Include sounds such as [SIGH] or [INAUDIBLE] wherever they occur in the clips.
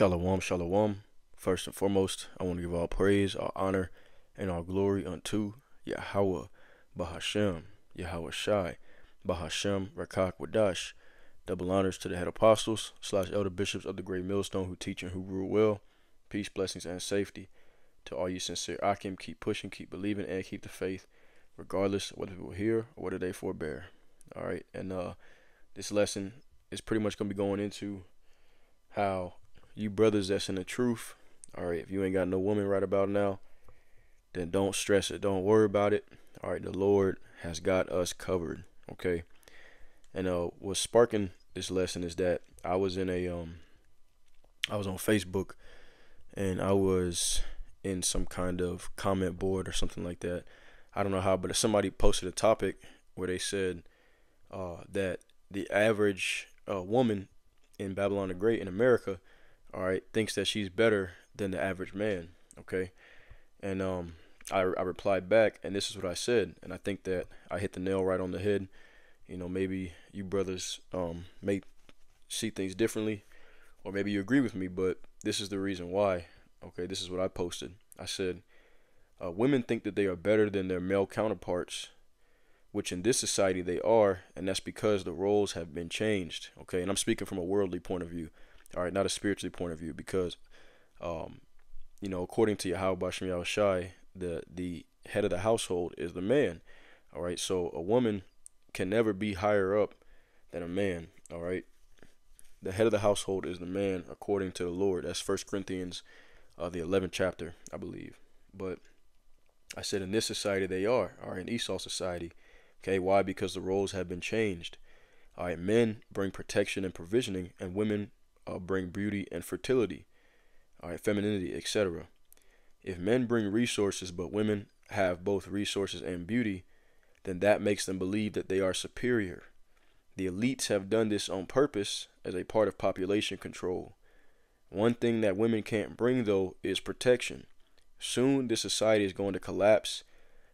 Shalom, shalom. First and foremost, I want to give all praise, all honor, and all glory unto Yahweh, Bahashem, Yahweh Shai, Bahashem, Rakak Wadash. Double honors to the head apostles slash elder bishops of the great millstone who teach and who rule well. Peace, blessings, and safety. To all you sincere Akim, keep pushing, keep believing, and keep the faith, regardless of whether people hear or whether they forbear. All right, and uh, this lesson is pretty much gonna be going into how you brothers that's in the truth. All right, if you ain't got no woman right about now, then don't stress it. Don't worry about it. All right, the Lord has got us covered. Okay, and uh, what's sparking this lesson is that I was in a um, I was on Facebook, and I was in some kind of comment board or something like that. I don't know how, but somebody posted a topic where they said uh, that the average uh, woman in Babylon the Great in America, all right, thinks that she's better than the average man. Okay, and um, I, I replied back, and this is what I said, and I think that I hit the nail right on the head. You know, maybe you brothers um, may see things differently, or maybe you agree with me, but this is the reason why. Okay, this is what I posted. I said, uh, women think that they are better than their male counterparts, which in this society they are, and that's because the roles have been changed. Okay, and I'm speaking from a worldly point of view, all right, not a spiritually point of view, because, um, you know, according to Yahweh Bashem Shai, the the head of the household is the man. All right, so a woman can never be higher up than a man. All right, the head of the household is the man according to the Lord. That's First Corinthians, uh, the 11th chapter, I believe. But I said in this society they are, all right, in Esau society. Okay, why? Because the roles have been changed. All right, men bring protection and provisioning, and women uh, bring beauty and fertility. All right, femininity, etc. If men bring resources, but women have both resources and beauty, then that makes them believe that they are superior. The elites have done this on purpose as a part of population control. One thing that women can't bring, though, is protection. Soon, this society is going to collapse,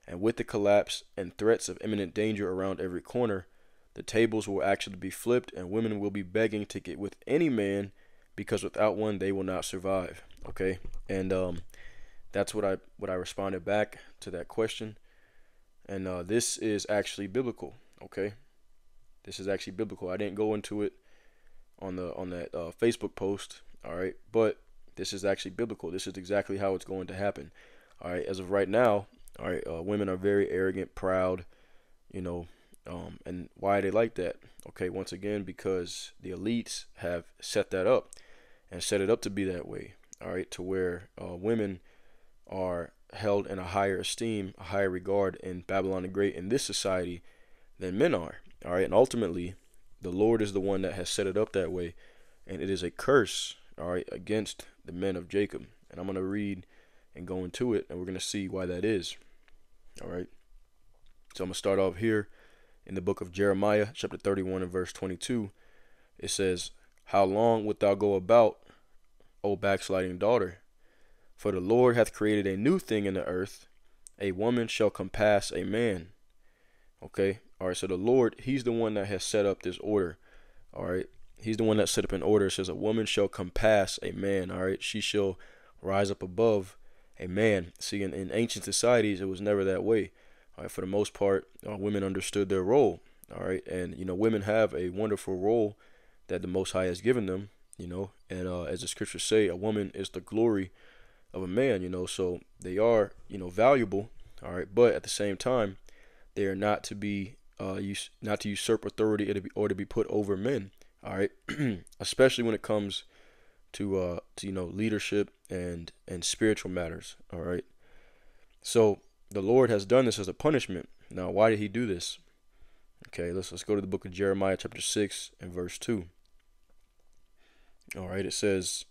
and with the collapse and threats of imminent danger around every corner, the tables will actually be flipped, and women will be begging to get with any man because without one, they will not survive. Okay, and um, that's what I what I responded back to that question, and uh, this is actually biblical. Okay, this is actually biblical. I didn't go into it on the on that uh, Facebook post. All right, but this is actually biblical. This is exactly how it's going to happen. All right, as of right now, all right, uh, women are very arrogant, proud, you know, um, and why they like that? Okay, once again, because the elites have set that up and set it up to be that way. All right, to where uh, women are held in a higher esteem, a higher regard in Babylon the Great in this society than men are. All right, and ultimately, the Lord is the one that has set it up that way, and it is a curse, all right, against the men of Jacob. And I'm going to read and go into it, and we're going to see why that is. All right. So I'm going to start off here in the book of Jeremiah, chapter 31 and verse 22. It says, How long wilt thou go about, O backsliding daughter? For the Lord hath created a new thing in the earth. A woman shall compass a man. Okay. All right. So the Lord, He's the one that has set up this order. All right. He's the one that set up an order. It says, A woman shall compass a man. All right. She shall rise up above a man. See, in, in ancient societies, it was never that way. All right. For the most part, uh, women understood their role. All right. And, you know, women have a wonderful role that the Most High has given them. You know, and uh, as the scriptures say, a woman is the glory of a man, you know, so they are, you know, valuable, all right, but at the same time, they are not to be uh use not to usurp authority or to be, or to be put over men, all right, [CLEARS THROAT] especially when it comes to uh to you know leadership and and spiritual matters, all right. So the Lord has done this as a punishment. Now, why did He do this? Okay, let's let's go to the book of Jeremiah, chapter six and verse two. All right, it says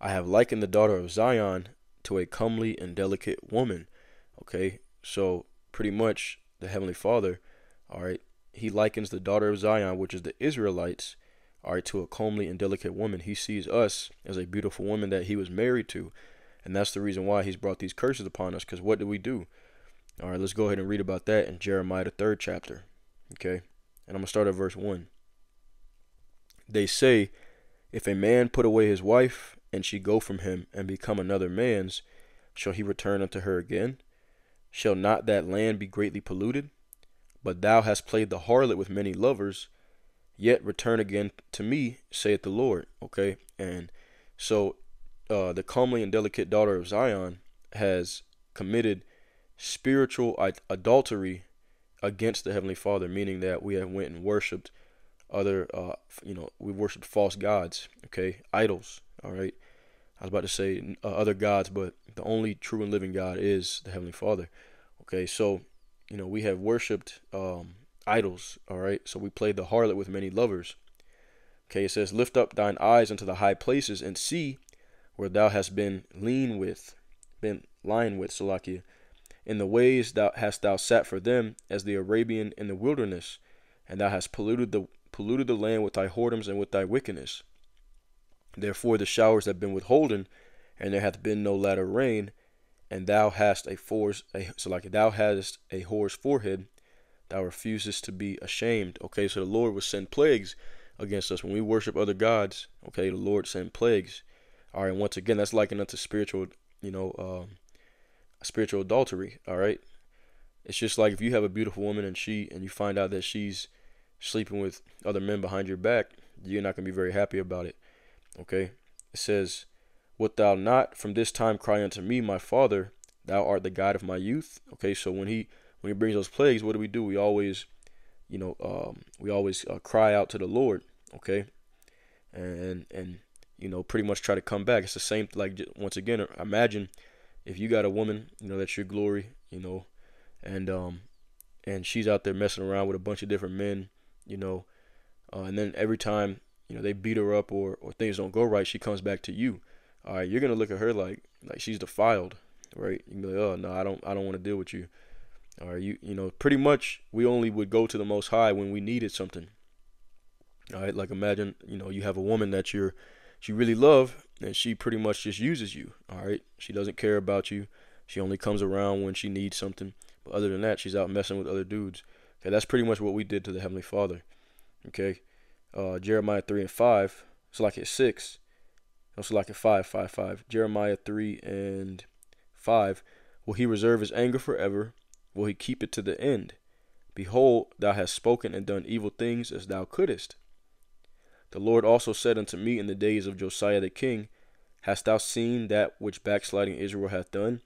I have likened the daughter of Zion to a comely and delicate woman. Okay, so pretty much the Heavenly Father, all right, he likens the daughter of Zion, which is the Israelites, all right, to a comely and delicate woman. He sees us as a beautiful woman that he was married to. And that's the reason why he's brought these curses upon us. Because what do we do? All right, let's go ahead and read about that in Jeremiah, the third chapter. Okay, and I'm going to start at verse 1. They say, If a man put away his wife and she go from him and become another man's, shall he return unto her again? Shall not that land be greatly polluted? But thou hast played the harlot with many lovers, yet return again to me, saith the Lord. Okay, and so uh, the comely and delicate daughter of Zion has committed spiritual adultery against the heavenly Father, meaning that we have went and worshipped other, uh, you know, we worshipped false gods, okay, idols. All right, I was about to say uh, other gods, but the only true and living God is the heavenly Father. Okay, so you know we have worshipped um, idols. All right, so we played the harlot with many lovers. Okay, it says, Lift up thine eyes unto the high places and see where thou hast been lean with, been lying with, Salakia. In the ways thou hast thou sat for them as the Arabian in the wilderness, and thou hast polluted the polluted the land with thy whoredoms and with thy wickedness. Therefore the showers have been withholden, and there hath been no latter rain, and thou hast a force a so like thou hast a whore's forehead, thou refusest to be ashamed. Okay, so the Lord will send plagues against us when we worship other gods. Okay, the Lord send plagues. All right, once again, that's likened unto spiritual, you know, um, spiritual adultery. All right, it's just like if you have a beautiful woman and she and you find out that she's sleeping with other men behind your back, you're not gonna be very happy about it. Okay, it says, "Wilt thou not from this time cry unto me, my Father? Thou art the God of my youth." Okay, so when he when he brings those plagues, what do we do? We always, you know, um, we always uh, cry out to the Lord. Okay, and and you know, pretty much try to come back. It's the same, like, once again, imagine if you got a woman, you know, that's your glory, you know, and, um, and she's out there messing around with a bunch of different men, you know, uh, and then every time, you know, they beat her up or, or things don't go right, she comes back to you. All right, you're gonna look at her like like she's defiled, right? You can be like, oh no, I don't I don't want to deal with you. All right, you you know, pretty much we only would go to the Most High when we needed something. All right, like imagine you know you have a woman that you're she really love and she pretty much just uses you all right? She doesn't care about you. She only comes around when she needs something. But other than that she's out messing with other dudes. Okay that's pretty much what we did to the heavenly father okay? Uh, jeremiah 3 and 5 it's like at 6 it's like at 5 5 5 jeremiah 3 and 5 will he reserve his anger forever? Will he keep it to the end? Behold thou hast spoken and done evil things as thou couldest the Lord also said unto me in the days of Josiah the king, Hast thou seen that which backsliding Israel hath done?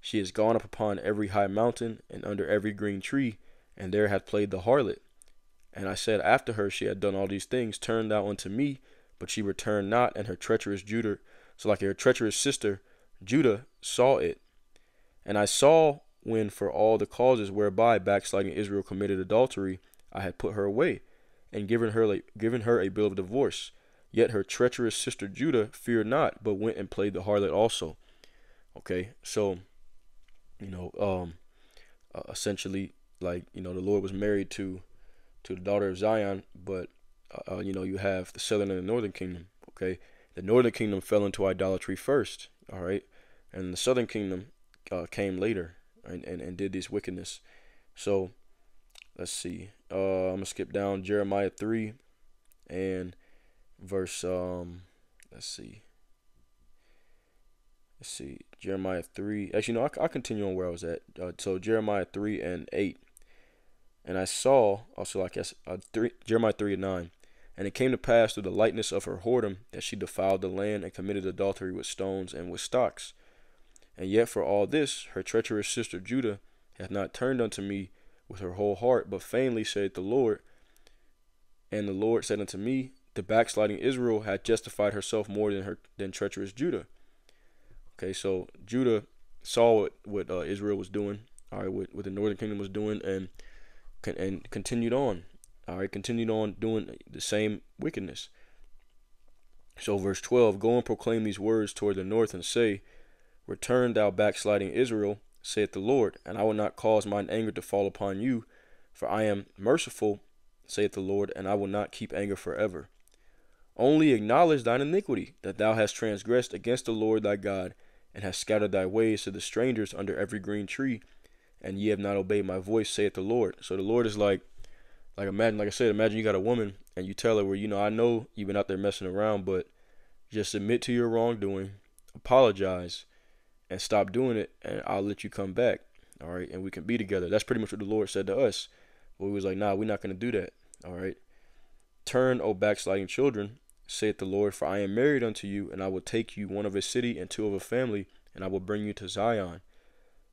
She is gone up upon every high mountain and under every green tree, and there hath played the harlot. And I said after her she had done all these things, Turn thou unto me, but she returned not, and her treacherous Judah, so like her treacherous sister Judah, saw it. And I saw when for all the causes whereby backsliding Israel committed adultery, I had put her away and given her like, given her a bill of divorce. Yet her treacherous sister Judah feared not, but went and played the harlot also. Okay, so you know, um, uh, essentially, like you know, the Lord was married to to the daughter of Zion, but uh, uh, you know, you have the southern and the northern kingdom. Okay, the northern kingdom fell into idolatry first. All right, and the southern kingdom uh, came later and, and and did this wickedness. So let's see. Uh, I'm gonna skip down Jeremiah three, and verse um, let's see. Let's see Jeremiah three. Actually, no, I, I continue on where I was at. Uh, so Jeremiah three and eight, and I saw also like uh, three Jeremiah three and nine. And it came to pass through the lightness of her whoredom that she defiled the land and committed adultery with stones and with stocks. And yet for all this, her treacherous sister Judah hath not turned unto me with her whole heart, but vainly said the Lord. And the Lord said unto me, The backsliding Israel had justified herself more than her than treacherous Judah. Okay, so Judah saw what, what uh, Israel was doing, all right, what, what the northern kingdom was doing, and and continued on. All right, continued on doing the same wickedness. So, verse 12 Go and proclaim these words toward the north and say, Return, thou backsliding Israel, saith the Lord, and I will not cause mine anger to fall upon you, for I am merciful, saith the Lord, and I will not keep anger forever. Only acknowledge thine iniquity, that thou hast transgressed against the Lord thy God, and hast scattered thy ways to the strangers under every green tree, and ye have not obeyed my voice, saith the Lord. So the Lord is like, like imagine, like I said, imagine you got a woman and you tell her, well, you know, I know you've been out there messing around, but Just admit to your wrongdoing, apologize, and stop doing it, and I'll let you come back. All right, and we can be together. That's pretty much what the Lord said to us. But we was like, nah, we're not gonna do that. All right. Turn, O backsliding children, saith the Lord, for I am married unto you, and I will take you one of a city and two of a family, and I will bring you to Zion.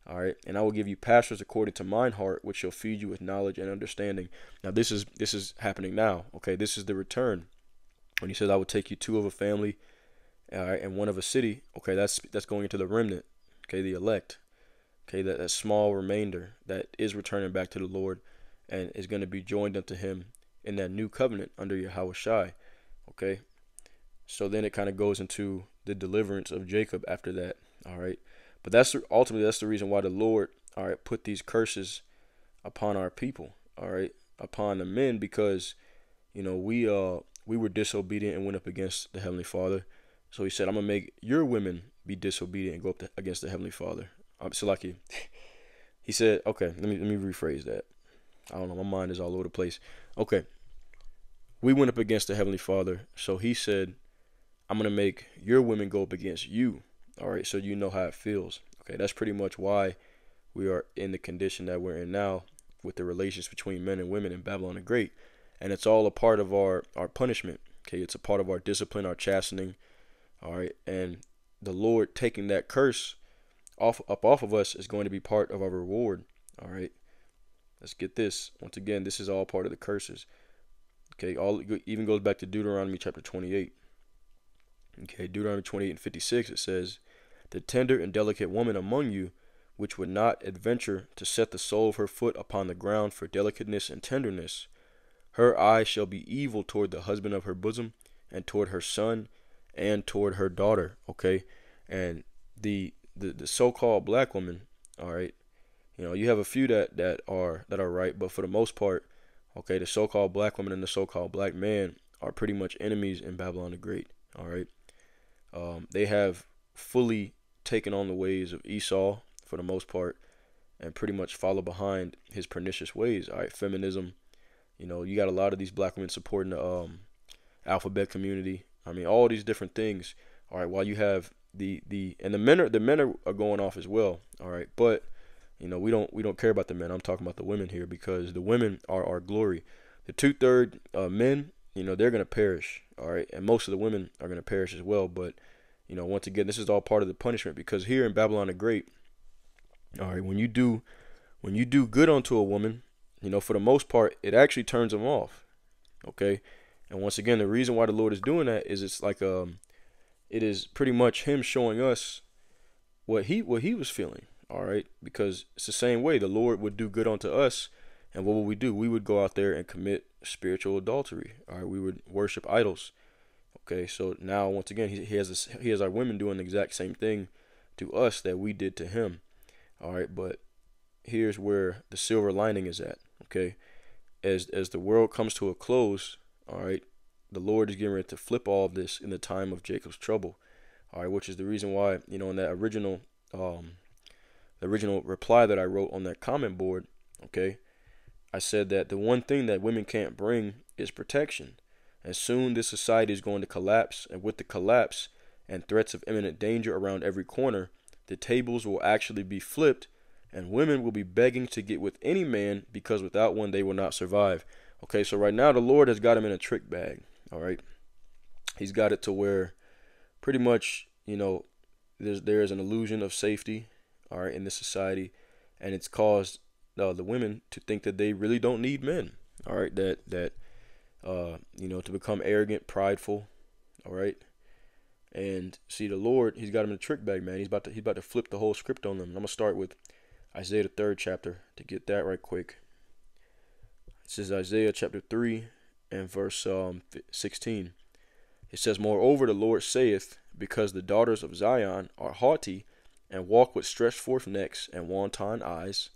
All right, and I will give you pastors according to mine heart, which shall feed you with knowledge and understanding. Now this is this is happening now. Okay, this is the return. When he says, "I will take you two of a family, all right, and one of a city." Okay, that's that's going into the remnant. Okay, the elect. Okay, that, that small remainder that is returning back to the Lord, and is going to be joined unto Him in that new covenant under Yahweh Shai. Okay, so then it kind of goes into the deliverance of Jacob after that. All right. But that's ultimately that's the reason why the Lord, all right, put these curses upon our people, all right, upon the men because you know we uh we were disobedient and went up against the heavenly Father. So he said, "I'm gonna make your women be disobedient and go up to, against the heavenly Father." Um, so like [LAUGHS] he, said, "Okay, let me let me rephrase that. I don't know, my mind is all over the place. Okay, we went up against the heavenly Father, so he said, "I'm gonna make your women go up against you." All right, so you know how it feels. Okay, that's pretty much why we are in the condition that we're in now with the relations between men and women in Babylon the Great. And it's all a part of our, our punishment. Okay, it's a part of our discipline, our chastening. All right, and the Lord taking that curse off up off of us is going to be part of our reward. All right, let's get this. Once again, this is all part of the curses. Okay, all even goes back to Deuteronomy chapter 28. Okay, Deuteronomy 28 and 56, it says, the tender and delicate woman among you, which would not adventure to set the sole of her foot upon the ground for delicateness and tenderness. Her eye shall be evil toward the husband of her bosom, and toward her son, and toward her daughter. Okay, and the the, the so-called black woman. All right, you know you have a few that that are that are right, but for the most part, okay, the so-called black woman and the so-called black man are pretty much enemies in Babylon the Great. All right, um, they have fully taken on the ways of Esau for the most part and pretty much follow behind his pernicious ways. All right, feminism. You know, you got a lot of these black women supporting the um, alphabet community. I mean, all these different things. All right, while you have the the and the men are the men are, are going off as well. All right, but you know we don't we don't care about the men. I'm talking about the women here because the women are our glory. The two third uh, men, you know, they're gonna perish. All right, and most of the women are gonna perish as well. But you know, once again, this is all part of the punishment because here in Babylon the Great, all right, when you do when you do good unto a woman, you know, for the most part, it actually turns them off. Okay? And once again, the reason why the Lord is doing that is it's like um it is pretty much him showing us what he what he was feeling. All right? Because it's the same way the Lord would do good unto us, and what would we do? We would go out there and commit spiritual adultery. All right, we would worship idols. Okay, so now once again, he, he has this, he has our women doing the exact same thing to us that we did to him. All right, but here's where the silver lining is at. Okay, as as the world comes to a close, all right, the Lord is getting ready to flip all of this in the time of Jacob's trouble. All right, which is the reason why you know in that original um, the original reply that I wrote on that comment board. Okay, I said that the one thing that women can't bring is protection. And soon this society is going to collapse, and with the collapse and threats of imminent danger around every corner, the tables will actually be flipped, and women will be begging to get with any man because without one they will not survive. Okay, so right now the Lord has got him in a trick bag. All right, He's got it to where pretty much you know there's there is an illusion of safety, all right, in this society, and it's caused uh, the women to think that they really don't need men. All right, that that uh, you know, to become arrogant, prideful. All right. And see the Lord, He's got him in a trick bag, man. He's about to He's about to flip the whole script on them. I'm gonna start with Isaiah the third chapter to get that right quick. This is Isaiah chapter three and verse um, 16. It says, Moreover, the Lord saith, Because the daughters of Zion are haughty, and walk with stretched forth necks and wanton eyes,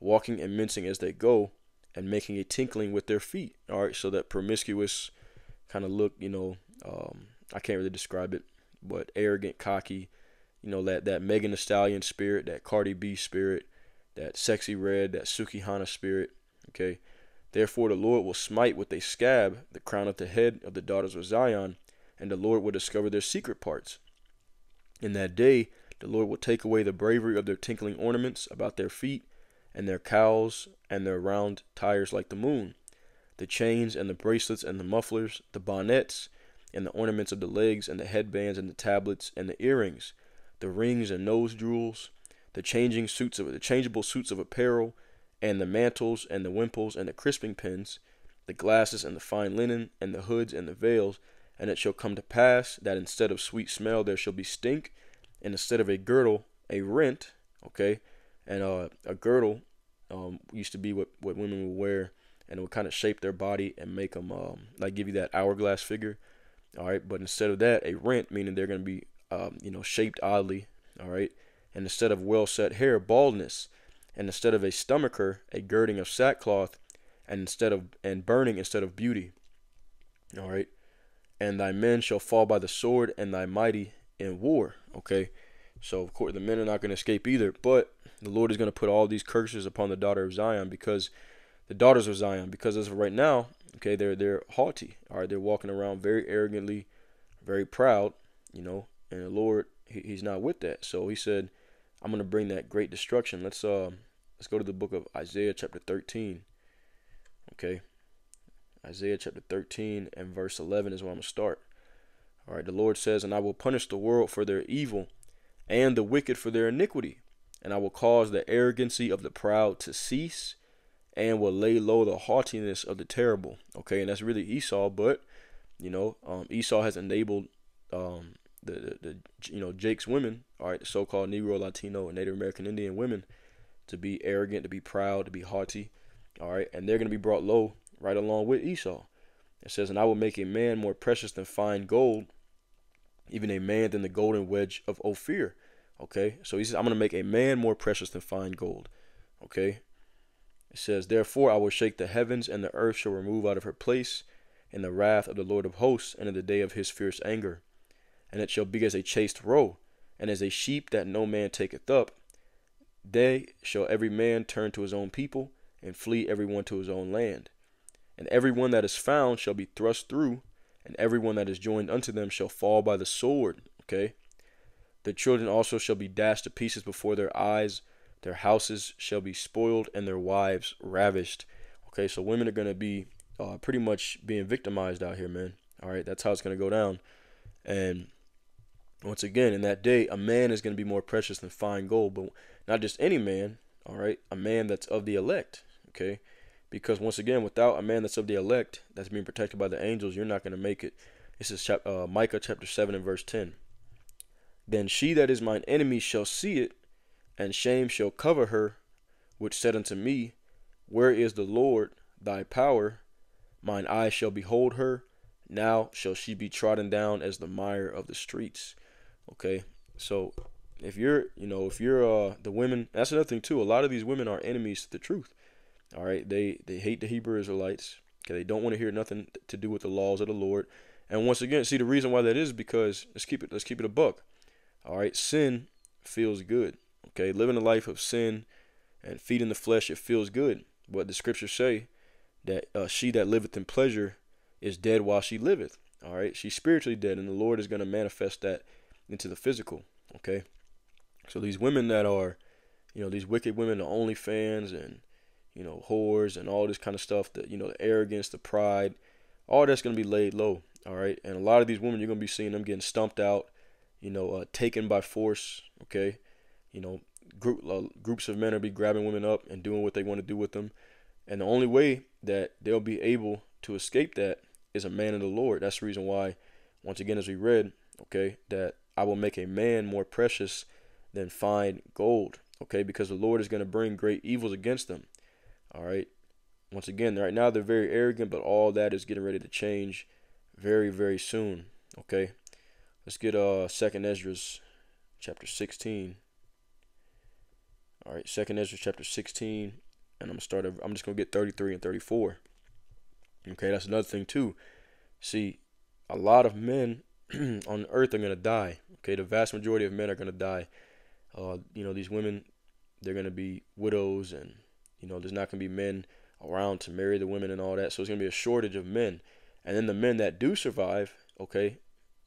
walking and mincing as they go, and making a tinkling with their feet. All right, so that promiscuous kind of look, you know, um, I can't really describe it, but arrogant, cocky, you know, that that Megan Thee Stallion spirit, that Cardi B spirit, that Sexyy Red, that Sukihana spirit. Okay, therefore the Lord will smite with a scab the crown of the head of the daughters of Zion, and the Lord will discover their secret parts. In that day, the Lord will take away the bravery of their tinkling ornaments about their feet, and their cowls, and their round tires like the moon, the chains, and the bracelets, and the mufflers, the bonnets, and the ornaments of the legs, and the headbands, and the tablets, and the earrings, the rings and nose jewels, the changing suits of the changeable suits of apparel, and the mantles, and the wimples, and the crisping pins, the glasses, and the fine linen, and the hoods, and the veils. And it shall come to pass that instead of sweet smell there shall be stink, and instead of a girdle, a rent. Okay, and uh, a girdle um, used to be what what women would wear, and it would kind of shape their body and make them um, like give you that hourglass figure. All right, but instead of that, a rent meaning they're going to be um, you know shaped oddly. All right, and instead of well set hair, baldness, and instead of a stomacher, a girding of sackcloth, and instead of and burning instead of beauty. All right, and thy men shall fall by the sword, and thy mighty in war. Okay, so of course the men are not going to escape either, but the Lord is going to put all these curses upon the daughter of Zion because the daughters of Zion, because as of right now, okay, they're they're haughty. All right, they're walking around very arrogantly, very proud, you know, and the Lord he, he's not with that. So he said, I'm going to bring that great destruction. Let's uh let's go to the book of Isaiah chapter 13. Okay. Isaiah chapter 13 and verse 11 is where I'm going to start. All right, the Lord says, And I will punish the world for their evil and the wicked for their iniquity, and I will cause the arrogancy of the proud to cease and will lay low the haughtiness of the terrible. Okay, and that's really Esau, but you know, um, Esau has enabled um, the, the, the, you know Jake's women, all right, so-called Negro, Latino, and Native American Indian women, to be arrogant, to be proud, to be haughty, all right, and they're going to be brought low right along with Esau. It says, And I will make a man more precious than fine gold, even a man than the golden wedge of Ophir. Okay, so he says, I'm going to make a man more precious than fine gold. Okay, it says, Therefore I will shake the heavens, and the earth shall remove out of her place in the wrath of the Lord of hosts, and in the day of his fierce anger. And it shall be as a chased roe, and as a sheep that no man taketh up. They shall every man turn to his own people, and flee every one to his own land. And every one that is found shall be thrust through, and every one that is joined unto them shall fall by the sword. Okay? The children also shall be dashed to pieces before their eyes, their houses shall be spoiled, and their wives ravished. Okay, so women are going to be uh, pretty much being victimized out here, man. All right, that's how it's going to go down. And once again, in that day, a man is going to be more precious than fine gold, but not just any man, all right, a man that's of the elect, okay? Because once again, without a man that's of the elect, that's being protected by the angels, you're not going to make it. This is uh, Micah chapter 7 and verse 10. Then she that is mine enemy shall see it, and shame shall cover her, which said unto me, Where is the Lord thy power? Mine eyes shall behold her. Now shall she be trodden down as the mire of the streets. Okay, so if you're, you know, if you're uh the women, that's another thing too. A lot of these women are enemies to the truth. All right, they they hate the Hebrew Israelites. Okay, they don't want to hear nothing to do with the laws of the Lord. And once again, see the reason why that is because let's keep it let's keep it a buck. All right, sin feels good. Okay, living a life of sin and feeding the flesh, it feels good. But the scriptures say that uh, she that liveth in pleasure is dead while she liveth. All right, she's spiritually dead, and the Lord is going to manifest that into the physical. Okay, so these women that are, you know, these wicked women, the OnlyFans and you know whores and all this kind of stuff, that you know, the arrogance, the pride, all that's going to be laid low. All right, and a lot of these women, you're going to be seeing them getting stumped out you know, uh, taken by force. Okay, you know, group uh, groups of men will be grabbing women up and doing what they want to do with them, and the only way that they'll be able to escape that is a man of the Lord. That's the reason why, once again, as we read, okay, that I will make a man more precious than fine gold. Okay, because the Lord is going to bring great evils against them. All right. Once again, right now they're very arrogant, but all that is getting ready to change very, very soon. Okay. Let's get uh Second Esdras chapter 16. All right, Second Esdras chapter 16, and I'm gonna start. I'm just gonna get 33 and 34. Okay, that's another thing too. See, a lot of men [CLEARS THROAT] on earth are gonna die. Okay, the vast majority of men are gonna die. Uh, you know, these women, they're gonna be widows, and you know, there's not gonna be men around to marry the women and all that. So it's gonna be a shortage of men. And then the men that do survive, okay,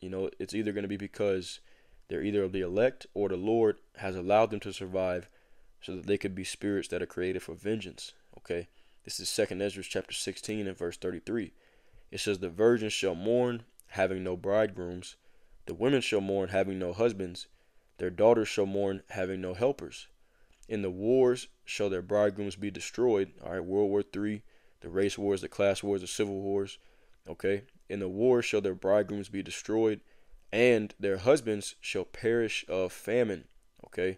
you know, it's either going to be because they're either of the elect or the Lord has allowed them to survive so that they could be spirits that are created for vengeance. Okay? This is 2nd Ezra chapter 16 and verse 33. It says, The virgins shall mourn, having no bridegrooms. The women shall mourn, having no husbands. Their daughters shall mourn, having no helpers. In the wars shall their bridegrooms be destroyed. All right, World War III, the race wars, the class wars, the civil wars. Okay, in the wars shall their bridegrooms be destroyed, and their husbands shall perish of famine. Okay,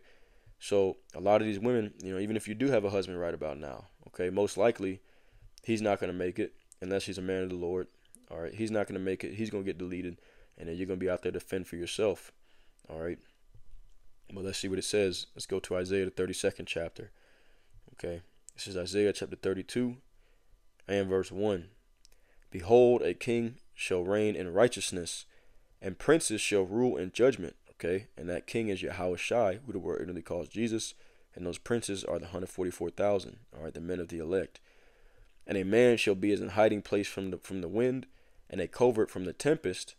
so a lot of these women, you know, even if you do have a husband right about now, okay, most likely he's not going to make it unless he's a man of the Lord. All right, he's not going to make it. He's going to get deleted, and then you're going to be out there to fend for yourself. All right. But let's see what it says. Let's go to Isaiah, the 32nd chapter. Okay. This is Isaiah chapter 32 and verse 1. Behold, a king shall reign in righteousness, and princes shall rule in judgment. Okay. And that king is Yahweh Shai, who the word literally calls Jesus. And those princes are the 144,000. All right. The men of the elect. And a man shall be as an hiding place from the, from the wind, and a covert from the tempest.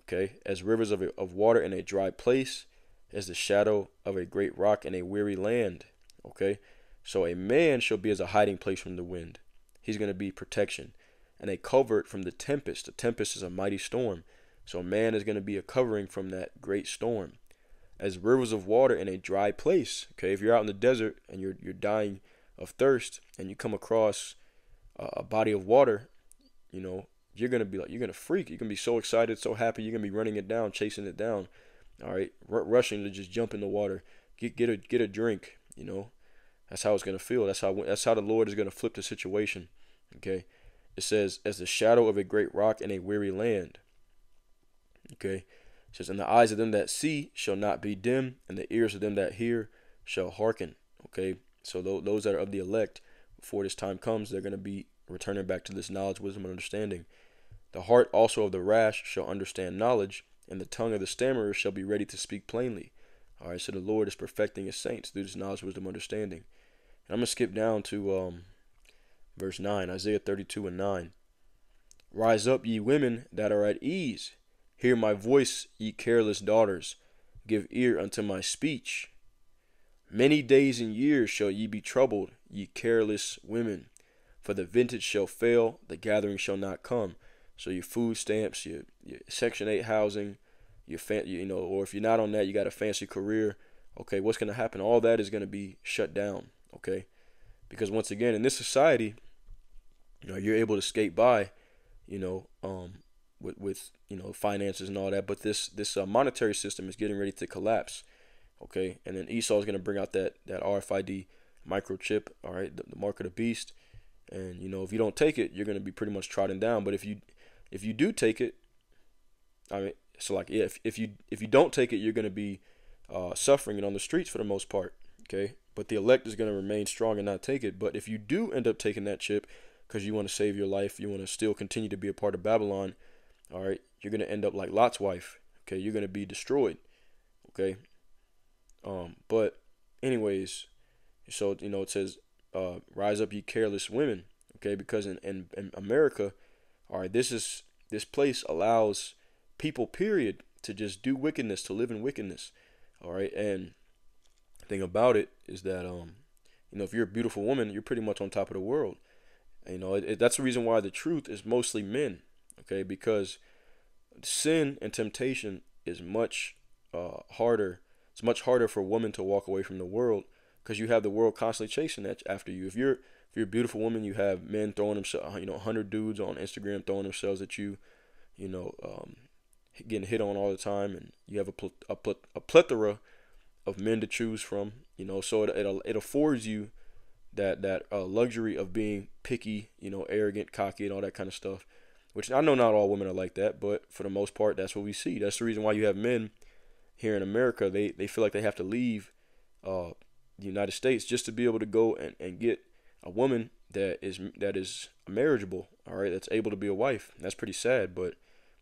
Okay. As rivers of, of water in a dry place as the shadow of a great rock in a weary land. Okay? So a man shall be as a hiding place from the wind. He's going to be protection. And a covert from the tempest. The tempest is a mighty storm. So a man is going to be a covering from that great storm. As rivers of water in a dry place. Okay, if you're out in the desert and you're you're dying of thirst and you come across a body of water, you know, you're gonna be like you're gonna freak. You're gonna be so excited, so happy. You're gonna be running it down, chasing it down. All right, R- rushing to just jump in the water, get get a get a drink. You know, that's how it's gonna feel. That's how that's how the Lord is gonna flip the situation. Okay, it says as the shadow of a great rock in a weary land. Okay, it says and the eyes of them that see shall not be dim, and the ears of them that hear shall hearken. Okay, so th- those that are of the elect, before this time comes, they're gonna be returning back to this knowledge, wisdom, and understanding. The heart also of the rash shall understand knowledge, and the tongue of the stammerer shall be ready to speak plainly. All right, so the Lord is perfecting his saints through this knowledge, wisdom, understanding. And I'm going to skip down to um, verse 9, Isaiah 32 and 9. Rise up, ye women that are at ease. Hear my voice, ye careless daughters. Give ear unto my speech. Many days and years shall ye be troubled, ye careless women. For the vintage shall fail, the gathering shall not come. So your food stamps, your, your Section 8 housing, your fan, you know, or if you're not on that, you got a fancy career. Okay, what's going to happen? All that is going to be shut down. Okay, because once again, in this society, you know, you're able to skate by, you know, um, with with you know finances and all that. But this this uh, monetary system is getting ready to collapse. Okay, and then Esau is going to bring out that that RFID microchip. All right, the, the mark of the beast. And you know, if you don't take it, you're going to be pretty much trodden down. But if you if you do take it, I mean, so like if if you if you don't take it, you're going to be uh, suffering and on the streets for the most part. Okay, but the elect is going to remain strong and not take it. But if you do end up taking that chip because you want to save your life, you want to still continue to be a part of Babylon. All right, you're going to end up like Lot's wife. Okay, you're going to be destroyed. Okay. Um, but anyways, so you know it says, uh, "Rise up, ye careless women." Okay, because in, in, in America, all right, this is this place allows people, period, to just do wickedness, to live in wickedness. All right, and the thing about it is that um, you know, if you're a beautiful woman, you're pretty much on top of the world. You know, it, it, that's the reason why the truth is mostly men. Okay, because sin and temptation is much uh, harder. It's much harder for a woman to walk away from the world because you have the world constantly chasing after you. If you're you're a beautiful woman, you have men throwing themselves, you know, 100 dudes on Instagram throwing themselves at you, you know, um, getting hit on all the time, and you have a, pl- a, pl- a plethora of men to choose from, you know, so it, it, it affords you that that uh, luxury of being picky, you know, arrogant, cocky, and all that kind of stuff. Which I know not all women are like that, but for the most part, that's what we see. That's the reason why you have men here in America. They they feel like they have to leave uh, the United States just to be able to go and, and get a woman that is that is marriageable, all right, that's able to be a wife. That's pretty sad, but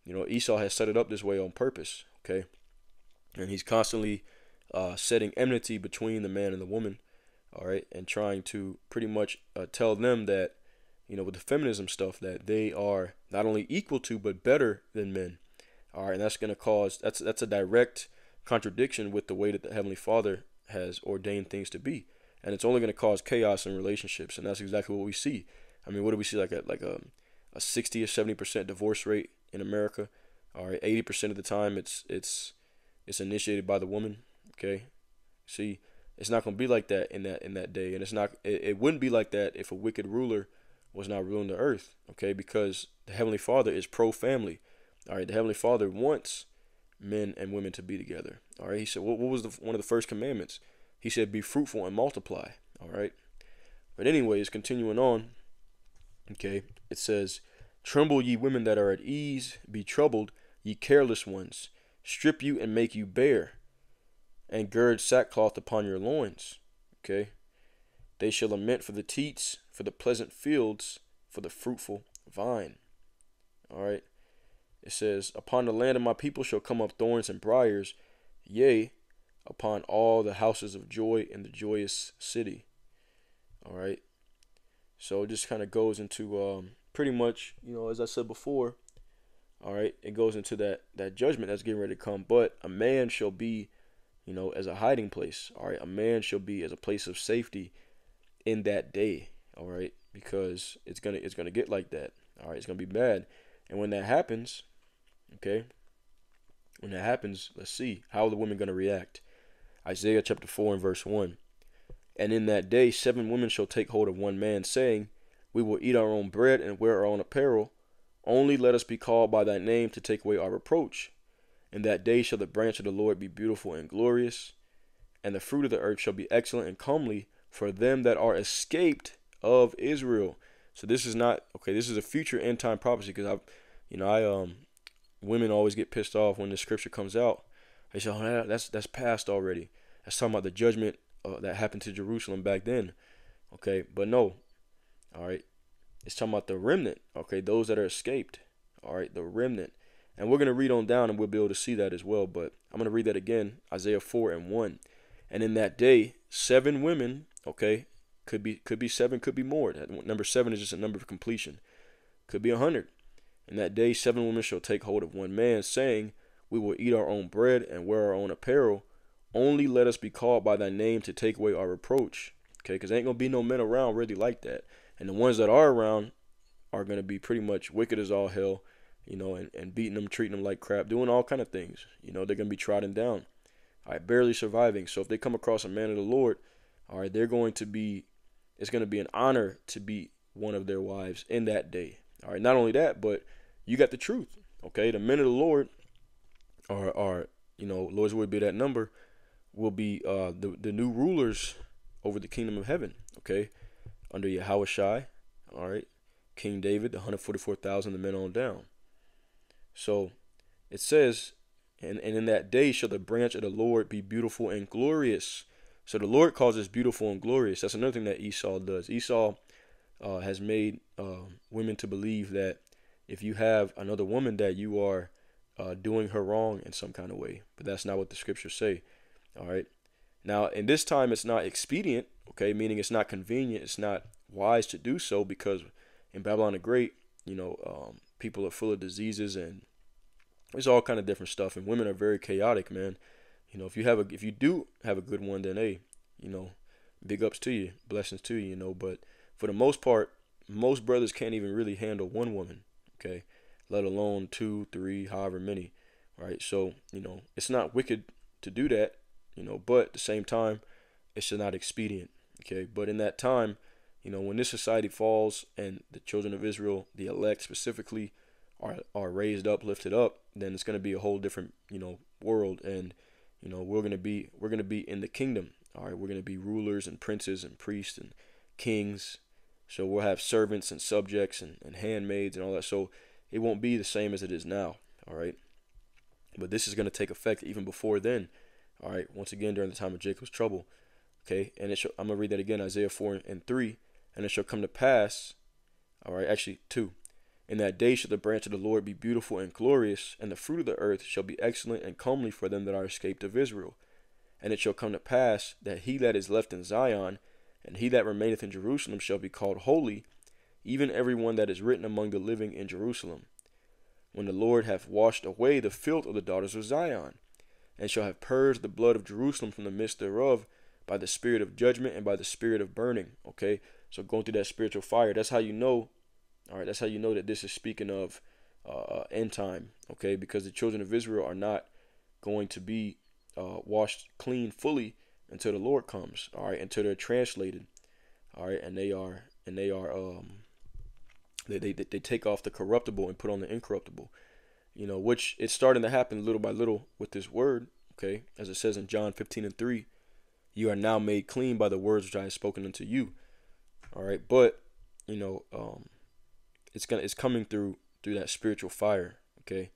you know Esau has set it up this way on purpose, okay, and he's constantly uh, setting enmity between the man and the woman, all right, and trying to pretty much uh, tell them that you know with the feminism stuff that they are not only equal to but better than men, All right, and that's going to cause that's that's a direct contradiction with the way that the heavenly Father has ordained things to be, and it's only going to cause chaos in relationships, and that's exactly what we see. I mean, what do we see like a like a a 60 or 70 percent divorce rate in America? All right, 80 percent of the time it's it's it's initiated by the woman. Okay, see, it's not going to be like that in that in that day, and it's not it, it wouldn't be like that if a wicked ruler was not ruling the earth. Okay, because the heavenly Father is pro family. All right, the heavenly Father wants men and women to be together. All right, he said, what, what was the, one of the first commandments? He said, be fruitful and multiply. All right, but anyways, continuing on. Okay, it says, Tremble, ye women that are at ease, be troubled, ye careless ones, strip you and make you bare, and gird sackcloth upon your loins. Okay, they shall lament for the teats, for the pleasant fields, for the fruitful vine. All right, it says, Upon the land of my people shall come up thorns and briars, yea, upon all the houses of joy in the joyous city. All right. So it just kind of goes into um, pretty much, you know, as I said before, all right, it goes into that that judgment that's getting ready to come. But a man shall be, you know, as a hiding place. All right, a man shall be as a place of safety in that day. All right, because it's gonna it's gonna get like that. All right, it's gonna be bad, and when that happens, Okay? When that happens, let's see. How the women going to react? Isaiah chapter 4 and verse 1. And in that day, seven women shall take hold of one man, saying, We will eat our own bread and wear our own apparel. Only let us be called by thy name to take away our reproach. In that day shall the branch of the Lord be beautiful and glorious, and the fruit of the earth shall be excellent and comely for them that are escaped of Israel. So this is not okay. This is a future end time prophecy because I, you know, I um women always get pissed off when the scripture comes out. They say, "Oh, that's that's past already." That's talking about the judgment uh, that happened to Jerusalem back then. Okay, but no. All right, it's talking about the remnant. Okay, those that are escaped. All right, the remnant, and we're gonna read on down, and we'll be able to see that as well. But I'm gonna read that again, Isaiah four and one. And in that day, seven women. Okay, could be could be seven, could be more. That number seven is just a number of completion. Could be a hundred. In that day, seven women shall take hold of one man, saying, We will eat our own bread and wear our own apparel. Only let us be called by thy name to take away our reproach. Okay, because ain't to be no men around really like that. And the ones that are around are to be pretty much wicked as all hell, you know, and, and beating them, treating them like crap, doing all kind of things. You know, they're to be trodden down. All right, barely surviving. So if they come across a man of the Lord, all right, they're going to be, it's to be an honor to be one of their wives in that day. All right, not only that, but you got the truth. Okay, the men of the Lord are you know, Lord's will be that number will be uh the the new rulers over the kingdom of heaven. Okay, under Yahweh Shai. All right, King David, the hundred forty four thousand, the men on down. So it says, and, and in that day shall the branch of the Lord be beautiful and glorious. So the Lord calls us beautiful and glorious. That's another thing that Esau does. Esau uh, has made uh, women to believe that if you have another woman that you are uh, doing her wrong in some kind of way, but that's not what the scriptures say. All right. Now, in this time, it's not expedient, okay, meaning it's not convenient, it's not wise to do so because in Babylon the Great, you know, um, people are full of diseases and there's all kind of different stuff, and women are very chaotic, man. You know, if you have a, if you do have a good one, then hey, you know, big ups to you, blessings to you, you know. But for the most part, most brothers can't even really handle one woman, okay? Let alone two, three, however many, right? So, you know, it's not wicked to do that, you know, but at the same time, it's not expedient, okay? But in that time, you know, when this society falls and the children of Israel, the elect specifically, are are raised up, lifted up, then it's going to be a whole different, you know, world and you know, we're going to be we're going to be in the kingdom. All right, we're going to be rulers and princes and priests and kings so we'll have servants and subjects and, and handmaids and all that. So it won't be the same as it is now. All right. But this is going to take effect even before then. All right. Once again, during the time of Jacob's trouble. Okay. And it shall, I'm going to read that again Isaiah 4 and 3. And it shall come to pass. All right. Actually, 2. In that day shall the branch of the Lord be beautiful and glorious, and the fruit of the earth shall be excellent and comely for them that are escaped of Israel. And it shall come to pass that he that is left in Zion and he that remaineth in Jerusalem shall be called holy, even every one that is written among the living in Jerusalem. when the Lord hath washed away the filth of the daughters of Zion, and shall have purged the blood of Jerusalem from the midst thereof by the spirit of judgment and by the spirit of burning. Okay, so going through that spiritual fire, that's how you know. All right, that's how you know that this is speaking of uh, uh end time. Okay, because the children of Israel are not going to be uh, washed clean fully until the Lord comes. All right, until they're translated. All right, and they are and they are um they they they take off the corruptible and put on the incorruptible. You know, which it's starting to happen little by little with this word. Okay, as it says in John 15 and 3, you are now made clean by the words which I have spoken unto you. All right, but you know, um, it's gonna it's coming through through that spiritual fire. Okay,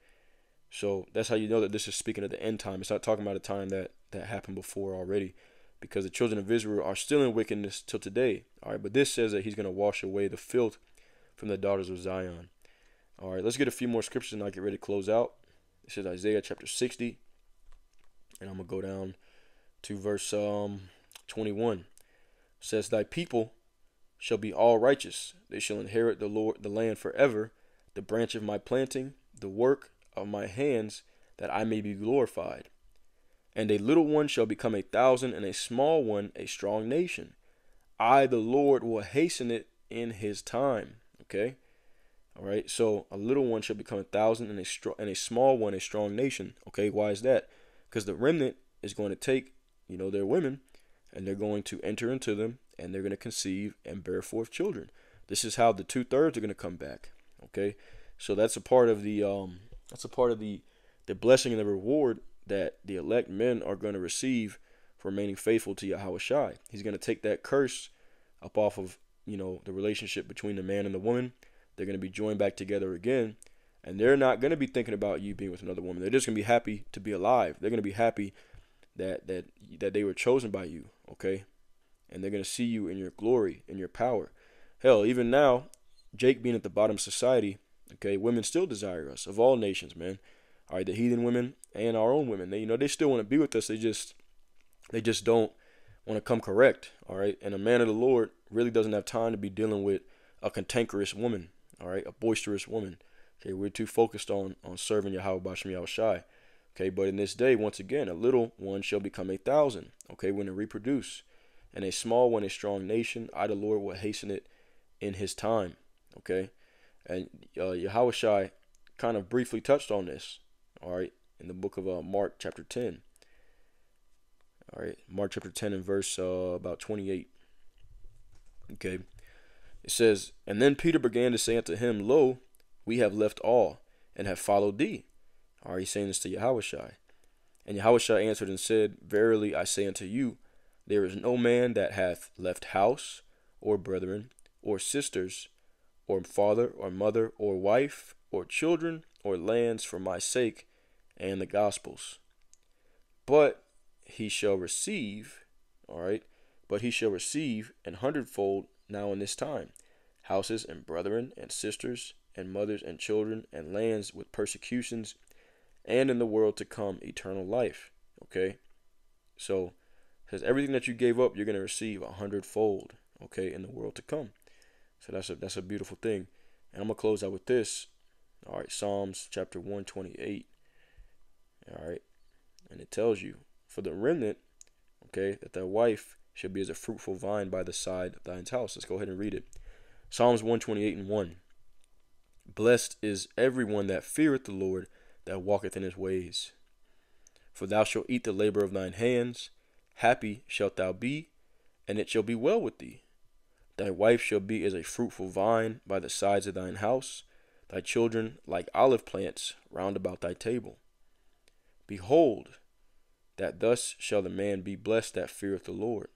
so that's how you know that this is speaking of the end time. It's not talking about a time that that happened before already, because the children of Israel are still in wickedness till today. All right, but this says that He's gonna wash away the filth from the daughters of Zion. All right, let's get a few more scriptures and I'll get ready to close out. This is Isaiah chapter 60, and I'm gonna go down to verse um 21. It says, "Thy people shall be all righteous; they shall inherit the Lord the land forever. The branch of my planting, the work of my hands, that I may be glorified. And a little one shall become a thousand, and a small one a strong nation. I, the Lord, will hasten it in His time." Okay. All right. So a little one shall become a thousand, and a and a small one a strong nation. Okay. Why is that? Because the remnant is going to take, you know, their women, and they're going to enter into them, and they're going to conceive and bear forth children. This is how the two thirds are going to come back. Okay. So that's a part of the um that's a part of the the blessing and the reward that the elect men are going to receive for remaining faithful to Yahweh Shai. He's going to take that curse up off of you know the relationship between the man and the woman. They're going to be joined back together again and they're not going to be thinking about you being with another woman. They're just going to be happy to be alive. They're going to be happy that that that they were chosen by you okay? And they're going to see you in your glory in your power. Hell even now jake being at the bottom of society okay women still desire us of all nations man. All right the heathen women and our own women they you know they still want to be with us. They just they just don't want to come correct all right? And a man of the lord really doesn't have time to be dealing with a cantankerous woman, all right, a boisterous woman. Okay, we're too focused on on serving Yahweh Bashem Yahushai. Okay, but in this day, once again, a little one shall become a thousand. Okay, when they reproduce, and a small one a strong nation. I, the Lord, will hasten it in His time. Okay, and uh, Yahushai kind of briefly touched on this. All right, in the book of uh, Mark, chapter ten. All right, Mark chapter ten and verse uh, about twenty-eight. Okay. It says, And then Peter began to say unto him, Lo, we have left all, and have followed thee. Are he's saying this to Yahushai. And Yahushua answered and said, Verily I say unto you, there is no man that hath left house, or brethren, or sisters, or father, or mother, or wife, or children, or lands for my sake and the gospel's. But he shall receive, all right, but he shall receive an hundredfold now in this time. Houses and brethren and sisters and mothers and children and lands with persecutions and in the world to come eternal life. Okay? So says everything that you gave up you're going to receive a hundredfold okay in the world to come. So that's a that's a beautiful thing. And i'm going to close out with this. All right psalms chapter 128 all right? And it tells you for the remnant okay that their wife should be as a fruitful vine by the side of thine house. Let's go ahead and read it. Psalms 128 and 1. Blessed is everyone that feareth the Lord, that walketh in his ways. For thou shalt eat the labor of thine hands. Happy shalt thou be, and it shall be well with thee. Thy wife shall be as a fruitful vine by the sides of thine house, thy children like olive plants round about thy table. Behold, that thus shall the man be blessed that feareth the Lord.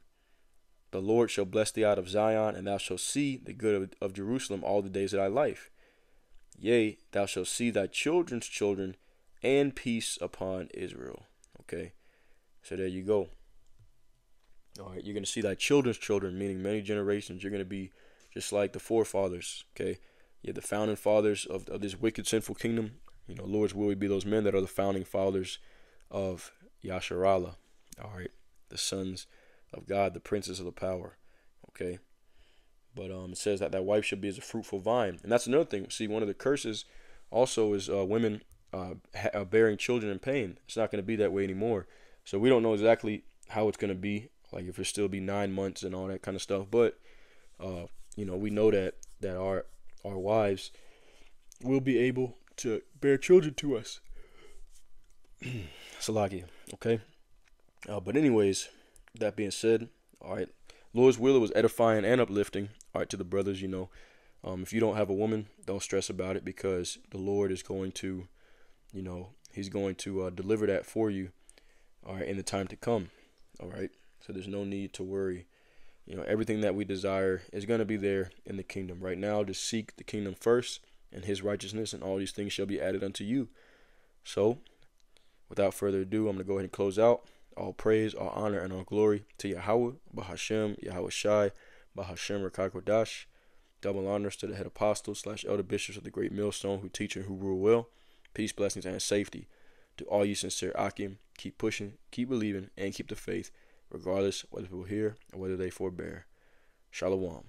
The Lord shall bless thee out of Zion, and thou shalt see the good of, of Jerusalem all the days of thy life. Yea, thou shalt see thy children's children, and peace upon Israel. Okay, so there you go. All right, you're going to see thy children's children, meaning many generations. You're going to be just like the forefathers. Okay, yeah, the founding fathers of, of this wicked, sinful kingdom. You know, Lord's will we be those men that are the founding fathers of Yasharallah. All right, the sons of God, the princes of the power. Okay. But um, it says that that wife should be as a fruitful vine. And that's another thing. See, one of the curses also is uh, women uh, ha- bearing children in pain. It's not going to be that way anymore. So we don't know exactly how it's going to be, like if it still be nine months and all that kind of stuff. But uh, you know, we know that that our our wives will be able to bear children to us. [CLEARS THROAT] Salakia, okay. Uh, but anyways, that being said, all right, Lord's will was edifying and uplifting. All right, to the brothers, you know, um, if you don't have a woman, don't stress about it because the Lord is going to, you know, He's going to uh, deliver that for you. All right, in the time to come. All right, so there's no need to worry. You know, everything that we desire is going to be there in the kingdom. Right now, just seek the kingdom first and His righteousness, and all these things shall be added unto you. So, without further ado, I'm going to go ahead and close out. All praise, all honor, and all glory to Yahweh, Bahashem, Yahweh Shai, Bahashem Ruach HaKodesh. Double honors to the head apostles slash elder bishops of the great millstone who teach and who rule well. Peace, blessings, and safety to all you sincere Akim. Keep pushing, keep believing, and keep the faith, regardless whether people hear or whether they forbear. Shalom.